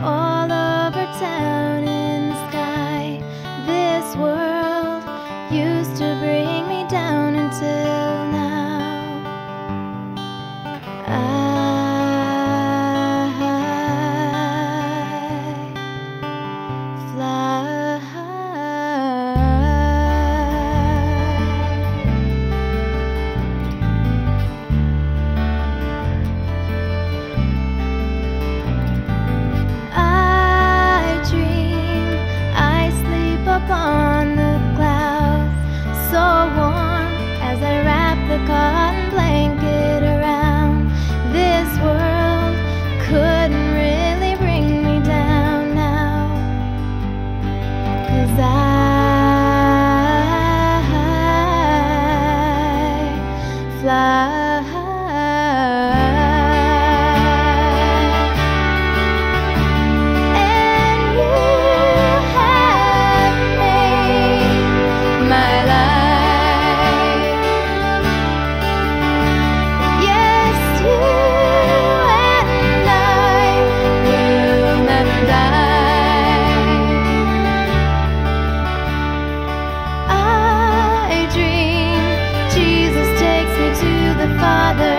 all Father.